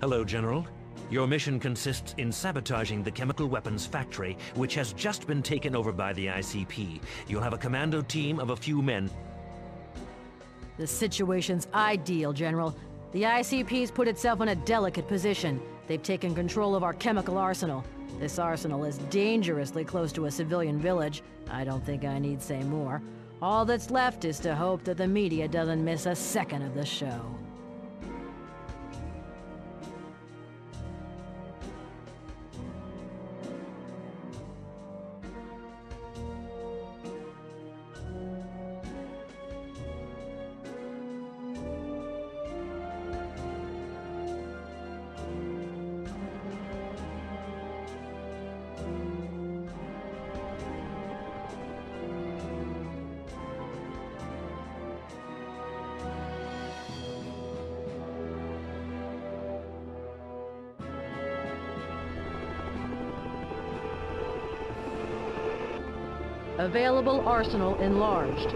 Hello, General. Your mission consists in sabotaging the chemical weapons factory, which has just been taken over by the ICP. You'll have a commando team of a few men. The situation's ideal, General. The ICP's put itself in a delicate position. They've taken control of our chemical arsenal. This arsenal is dangerously close to a civilian village. I don't think I need say more. All that's left is to hope that the media doesn't miss a second of the show. Available arsenal enlarged.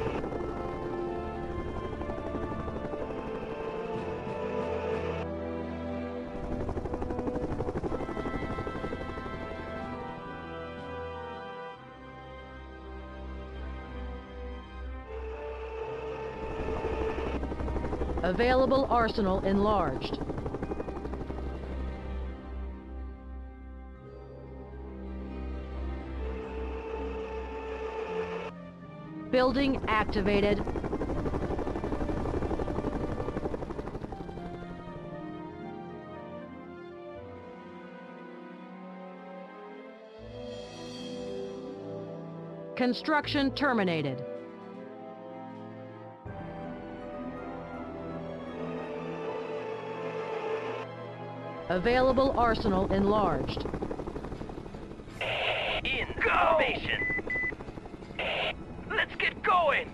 Available arsenal enlarged. Building activated. Construction terminated. Available arsenal enlarged. In formation. Going.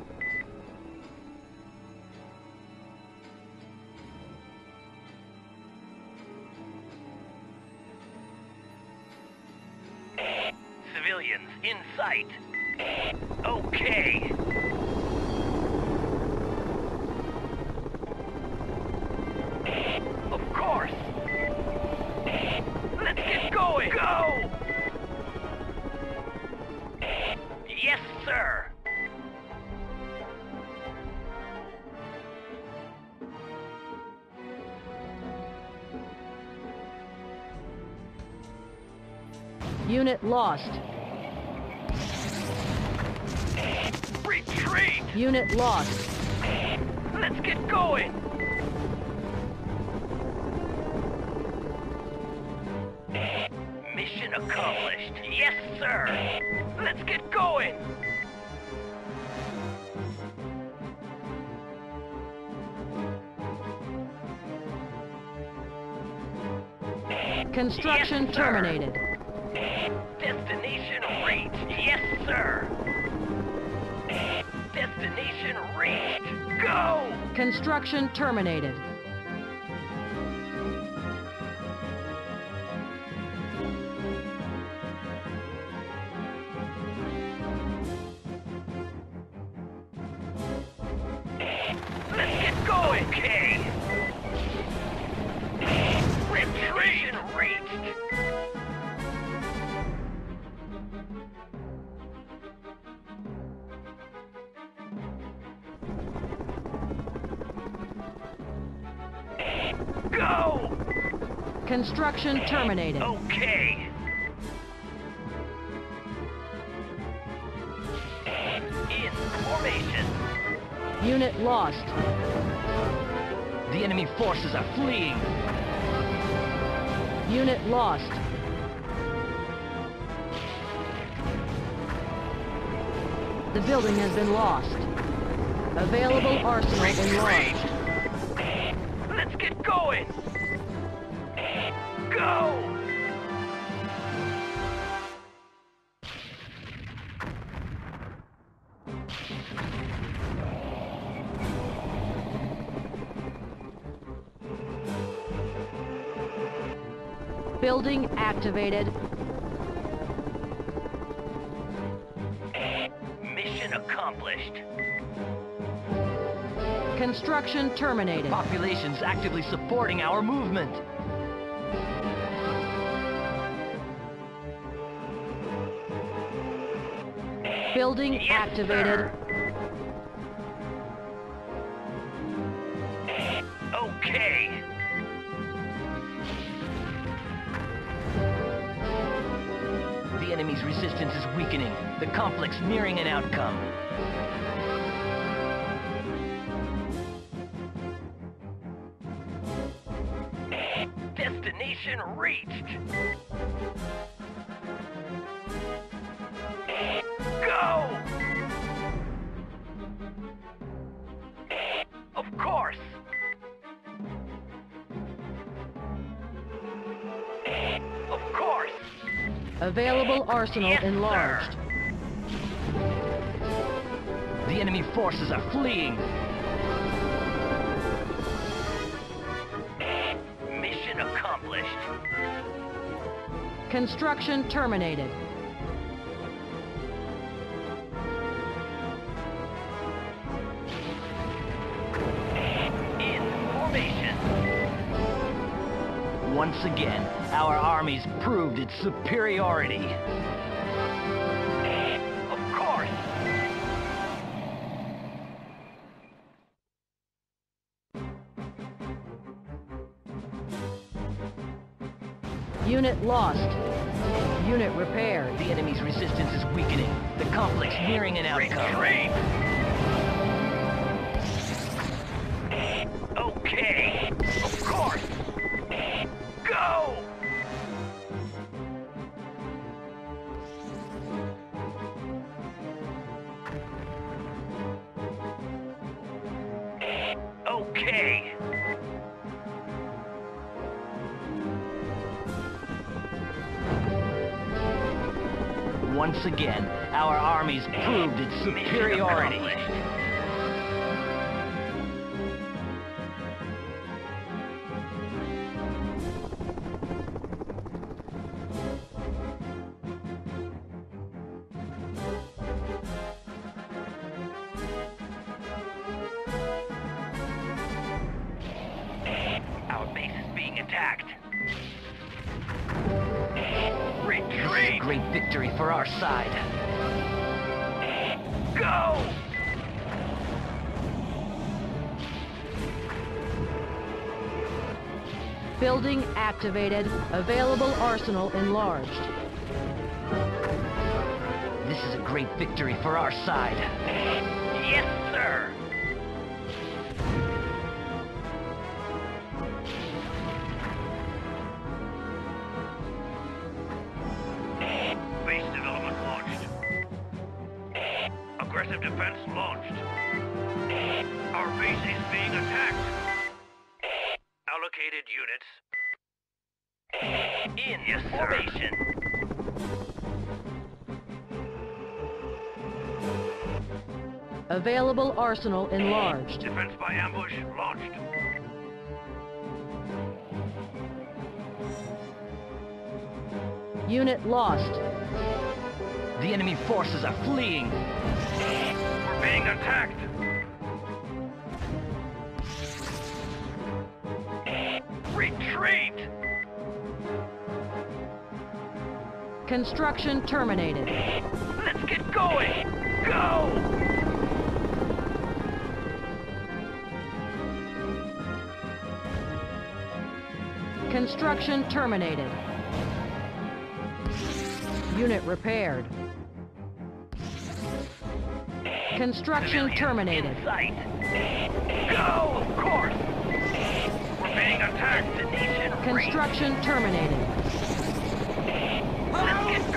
Civilians in sight. Okay. Lost. Retreat! Unit lost. Let's get going! Mission accomplished. Yes, sir. Let's get going! Construction Yes, terminated. Construction terminated. Construction terminated. Okay. In formation. Unit lost. The enemy forces are fleeing. Unit lost. The building has been lost. Available arsenal enlarged. Let's get going. Go! Building activated. Mission accomplished. Construction terminated. Population's actively supporting our movement. Building Yes, activated. sir. Okay. The enemy's resistance is weakening. The conflict's nearing an outcome. Destination reached. Available arsenal Yes, sir. enlarged. The enemy forces are fleeing. Mission accomplished. Construction terminated. Our armies proved its superiority. Of course. Unit lost. Unit repaired. The enemy's resistance is weakening. The conflict's nearing an outcome. Retreat! Okay. Once again, our armies proved its superiority. Activated. Available arsenal enlarged. This is a great victory for our side. Yes, sir. Base development launched. Aggressive defense launched. Our base is being attacked. Allocated units. In formation. Available arsenal enlarged. Defense by ambush launched. Unit lost. The enemy forces are fleeing. We're being attacked. Construction terminated. Let's get going! Go! Construction terminated. Unit repaired. Construction terminated. Sight. Go! Of course! We're being attacked. Construction terminated.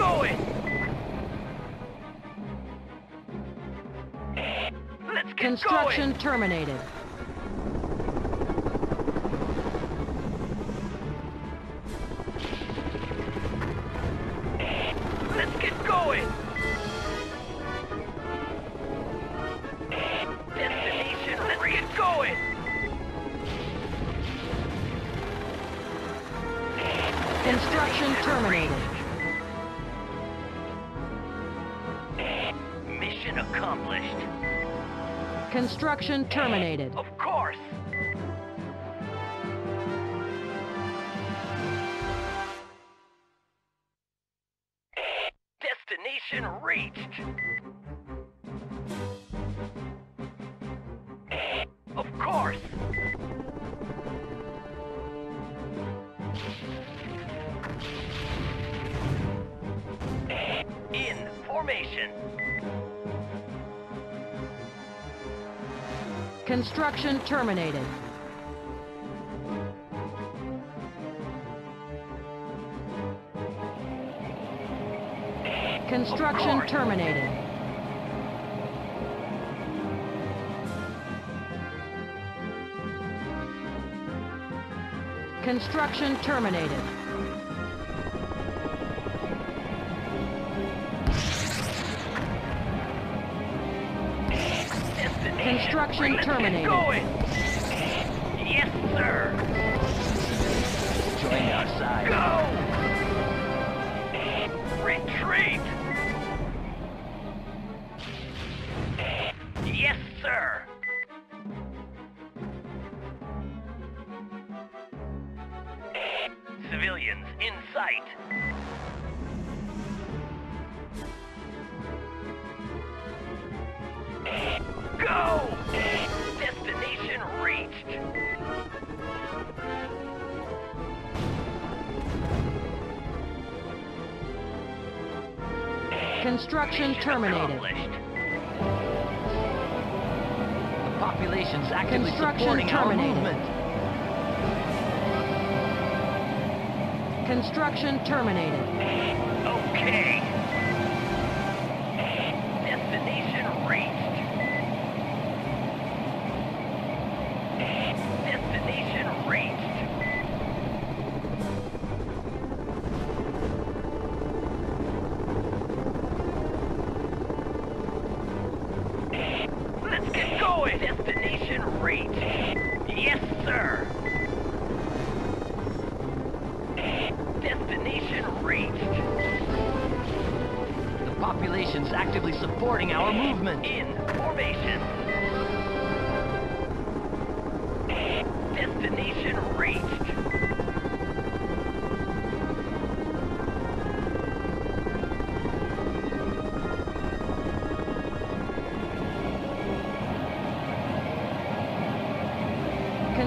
Going! Let's get Construction terminated. Construction terminated. Of course! Destination reached! Of course! In formation! Construction terminated. Construction terminated. Construction terminated. Construction reached. terminated. Get going. Yes, sir. Join our side. Go! Construction terminated. The population's actively Construction supporting our terminated. movement. Construction terminated. Okay.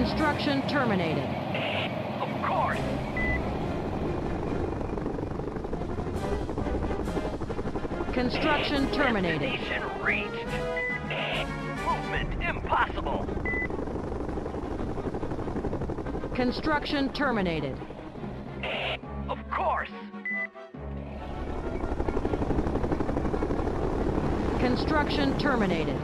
Construction terminated. Of course. Construction terminated. Destination reached. Movement impossible. Construction terminated. Of course. Construction terminated.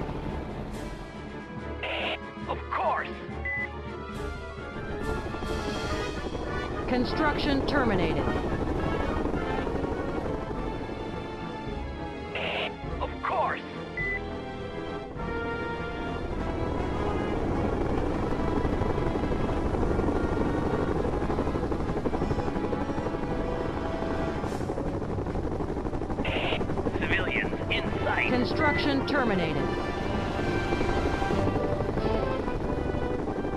Construction terminated. Of course. Civilians in sight. Construction terminated.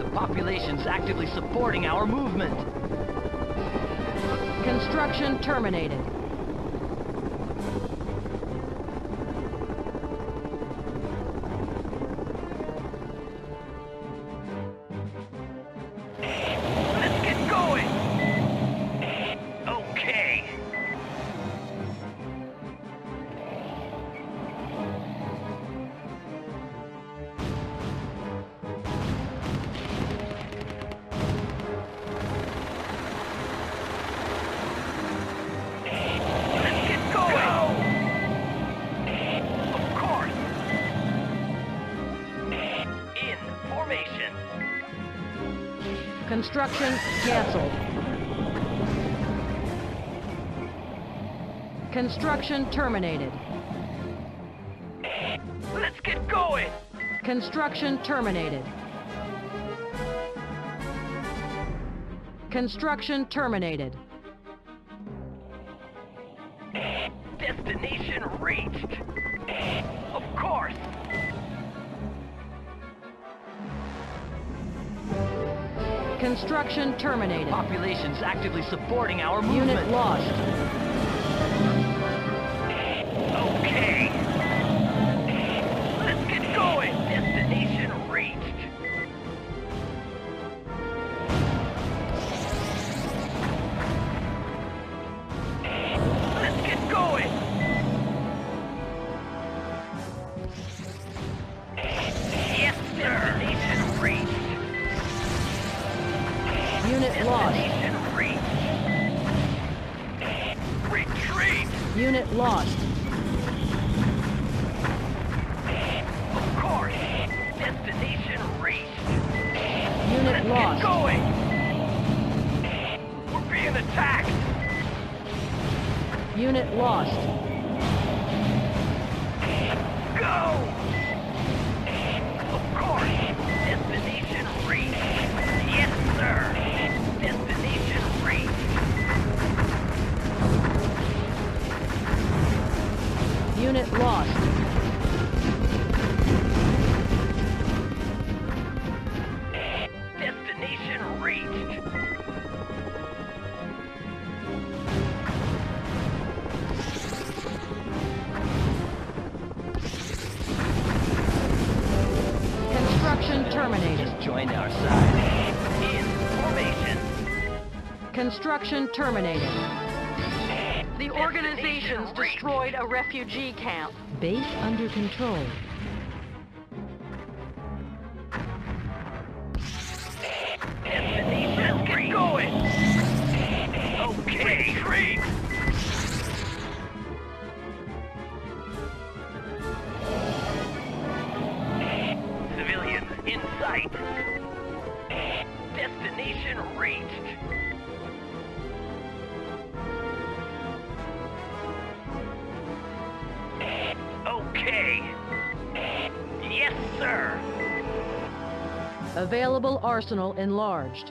The population's actively supporting our movement. Construction terminated. Construction canceled. Construction terminated. Let's get going. Construction terminated. Construction terminated. Destination reached. Construction terminated. Population's actively supporting our movement. Unit lost. Construction terminated. The organization's destroyed a refugee camp. Base under control. Okay! Yes, sir! Available arsenal enlarged.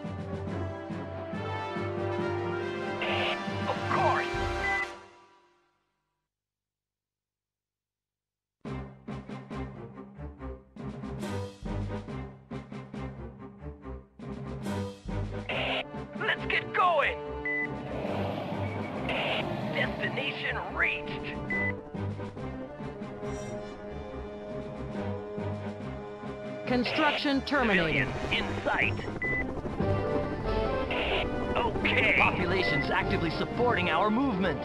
Civilians in sight! Okay! Population's actively supporting our movement.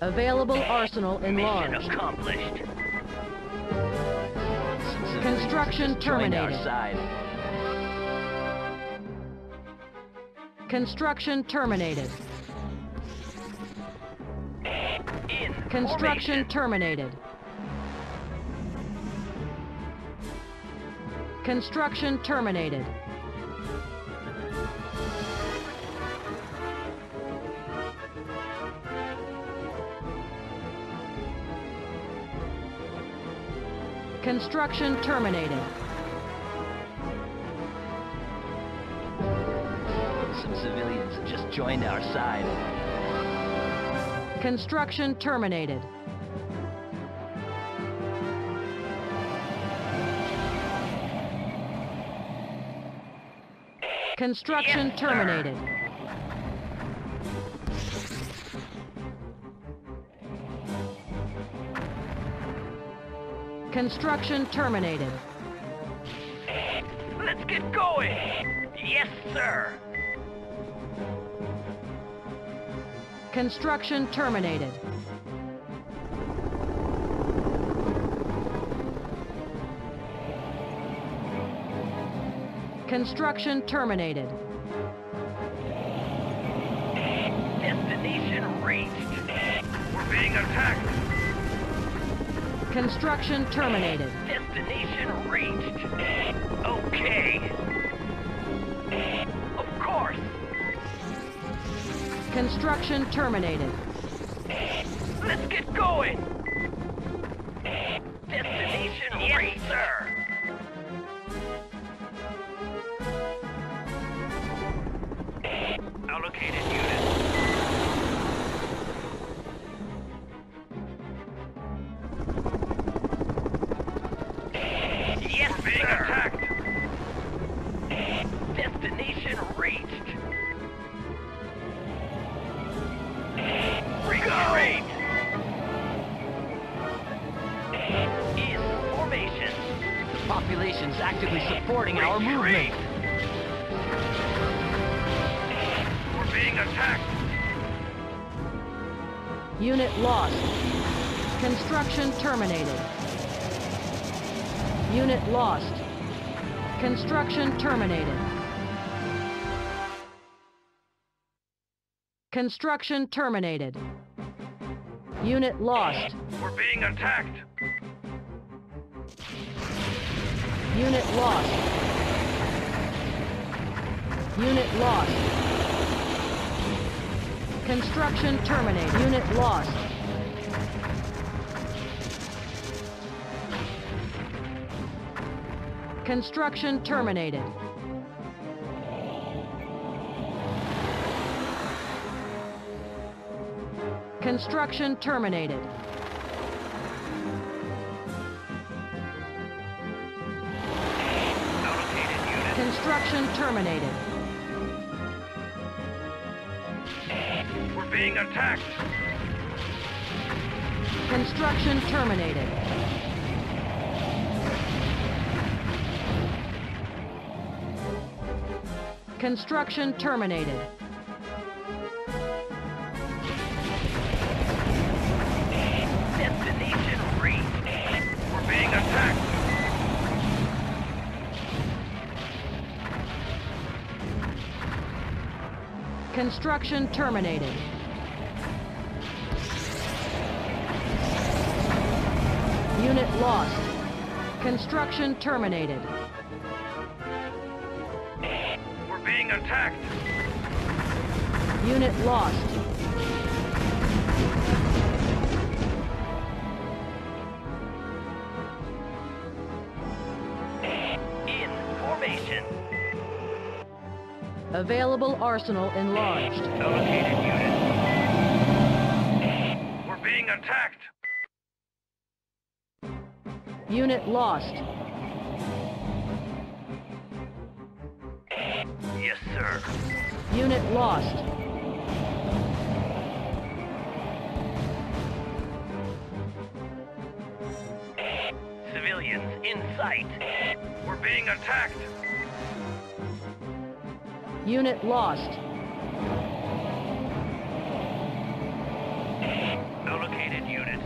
Available arsenal Mission enlarged. accomplished. Construction just joined our terminated. Construction terminated. In Construction terminated. Construction terminated. Construction terminated. Some civilians have just joined our side. Construction terminated. Construction Yes, sir. terminated. Construction terminated. Let's get going. Yes, sir. Construction terminated. Construction terminated. Destination reached. We're being attacked. Construction terminated. Destination reached. Okay. Of course. Construction terminated. Let's get going. Population's actively supporting our movement. We're being attacked. Unit lost. Construction terminated. Unit lost. Construction terminated. Construction terminated. Unit lost. We're being attacked. Unit lost. Unit lost. Construction terminated. Unit lost. Construction terminated. Construction terminated. Construction terminated. We're being attacked. Construction terminated. Construction terminated. Construction terminated. Unit lost. Construction terminated. We're being attacked. Unit lost. Available arsenal enlarged. Allocated unit. We're being attacked. Unit lost. Yes, sir. Unit lost. Civilians in sight. We're being attacked. Unit lost. Allocated unit.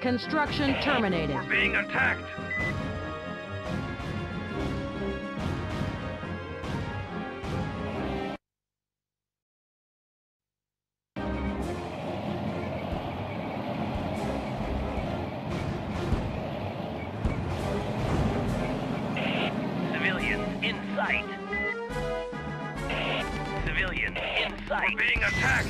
Construction terminated. We're being attacked. In sight. We're being attacked.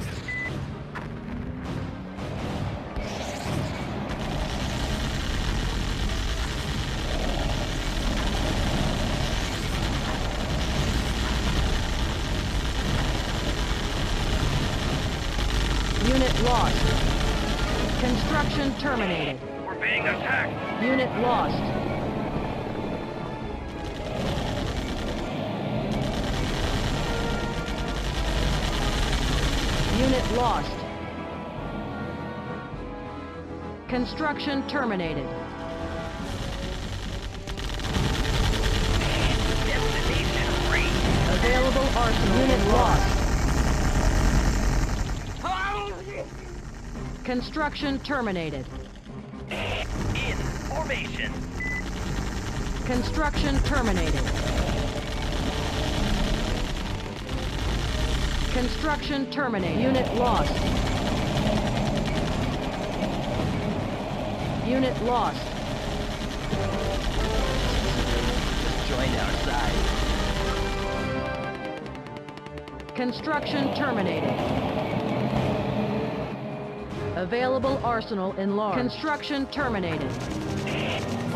Unit lost. Construction terminated. We're being attacked. Unit lost. Unit lost. Construction terminated. Available arsenal. Unit lost. Construction terminated. In formation. Construction terminated. Construction terminated. Unit lost. Unit lost. Just joined our side. Construction terminated. Available arsenal enlarged. Construction terminated.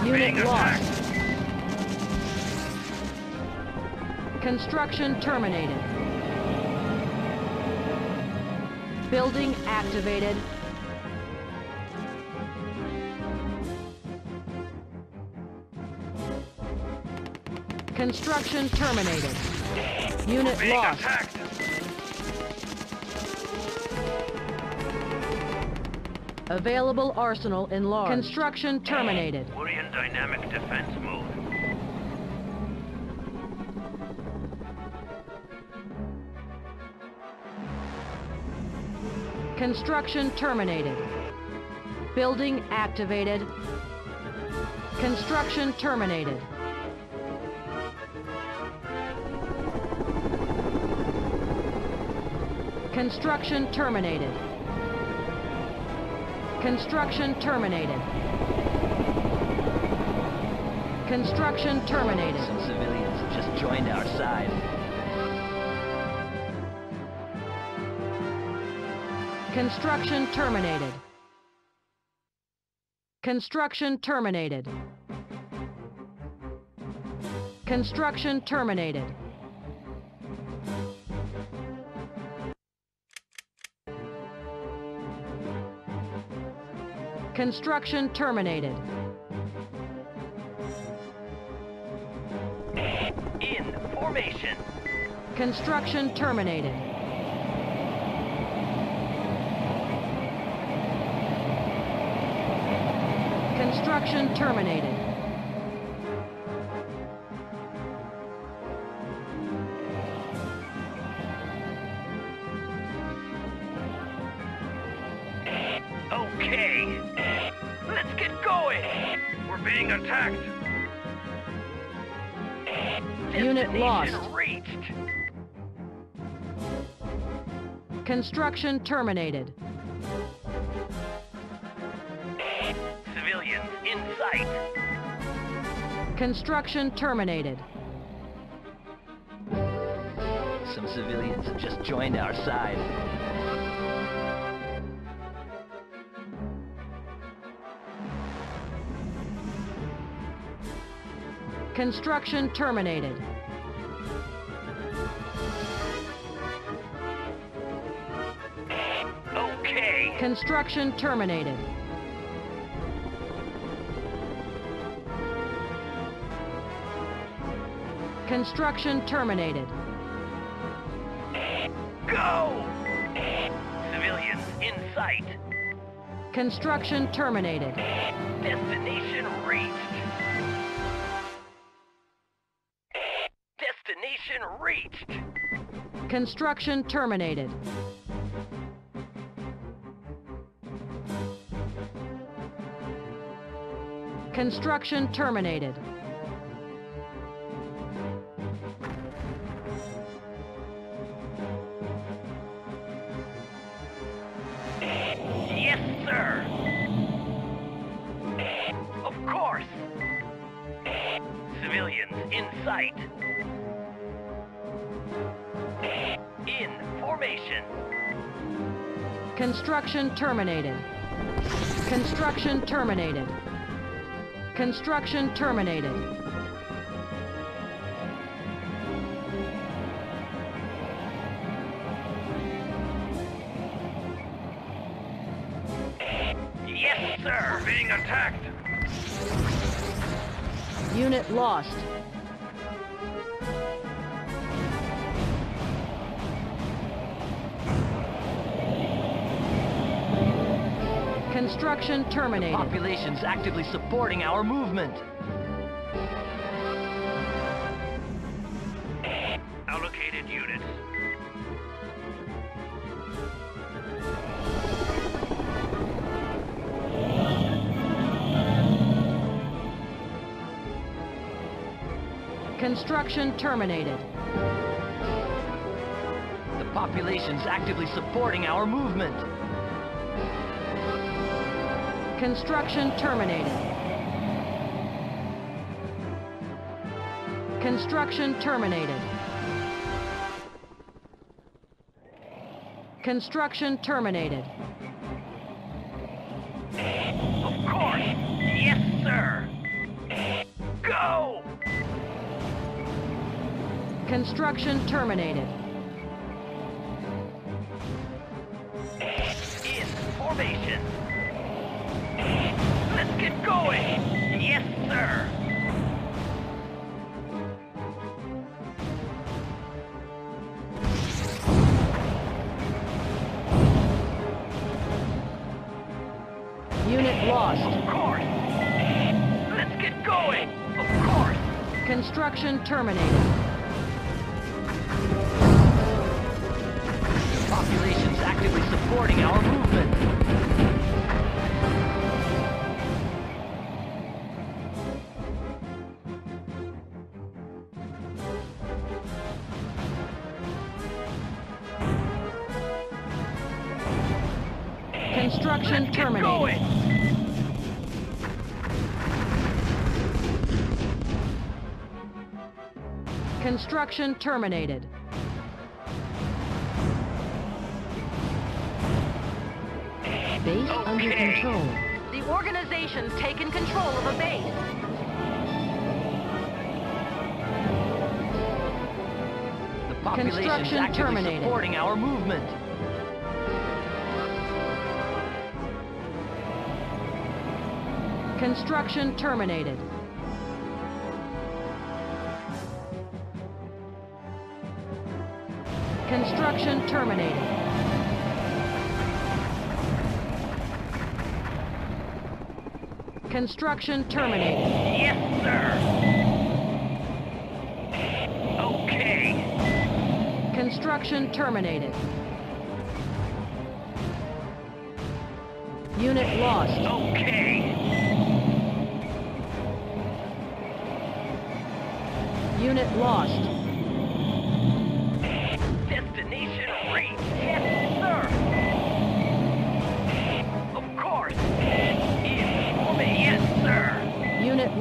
Unit lost. Construction terminated. Building activated. Construction terminated. Unit Being lost. attacked. Available arsenal enlarged. Construction terminated. We're in dynamic defense mode. Construction terminated. Building activated. Construction terminated. Construction terminated. Construction terminated. Construction terminated. Some civilians have just joined our side. Construction terminated. Construction terminated. Construction terminated. Construction terminated. In formation. Construction terminated. Construction terminated. Okay. Let's get going. We're being attacked. Unit lost. reached. Construction terminated. In. Construction terminated. Some civilians have just joined our side. Construction terminated. Okay. Construction terminated. Construction terminated. Go! Civilians in sight. Construction terminated. Destination reached. Destination reached. Construction terminated. Construction terminated. Construction terminated. Construction terminated. Construction terminated. Construction terminated. Population's actively supporting our movement. Allocated units. Construction terminated. The population's actively supporting our movement. Construction terminated. Construction terminated. Construction terminated. Of course. Yes, sir. Go! Construction terminated. Unit lost. Of course. Let's get going. Of course. Construction terminated. Population's actively supporting our movement. Construction terminated. Construction terminated. Base under control. The organization's taken control of a base. The Construction terminated. supporting our movement. Construction terminated. Construction terminated. Construction terminated. Yes, sir. Okay. Construction terminated. Unit lost. Okay. Unit lost.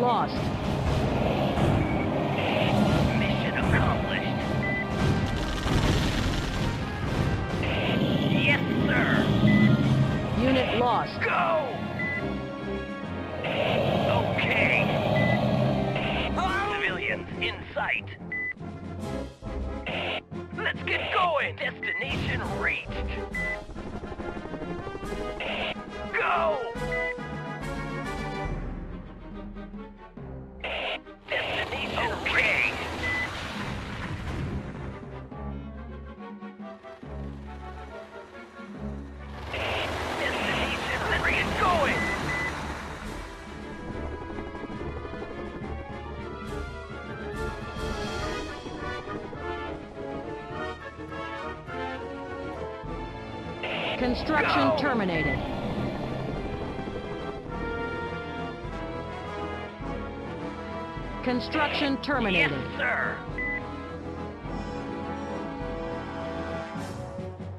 Lost. Construction Go. terminated. Construction terminated. Yes, sir.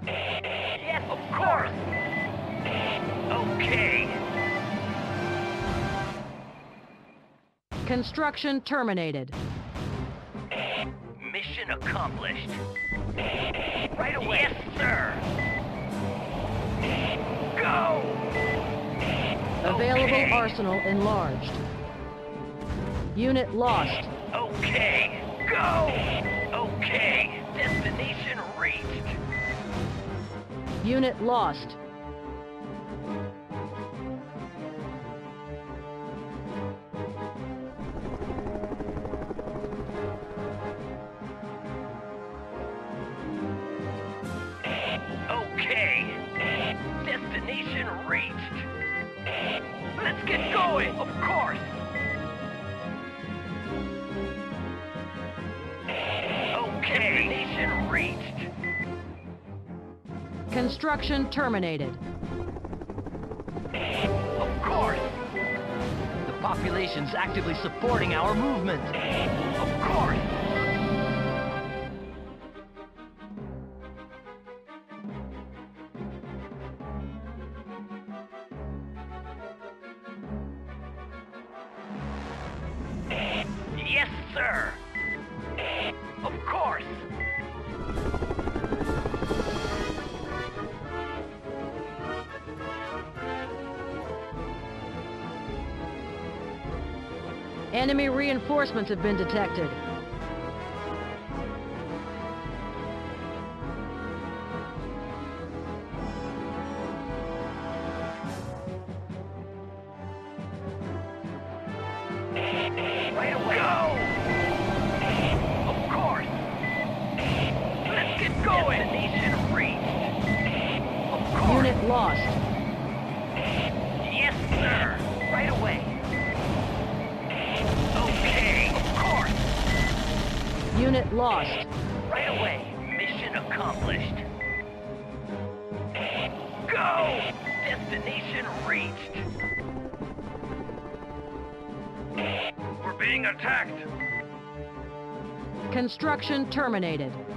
Yes, of course. Okay. Construction terminated. Mission accomplished. Right away. Yes, sir. Available arsenal enlarged. Unit lost. Okay. Go. Okay. Destination reached. Unit lost. Construction terminated. Of course. The population's actively supporting our movement. Enemy reinforcements have been detected. Construction terminated.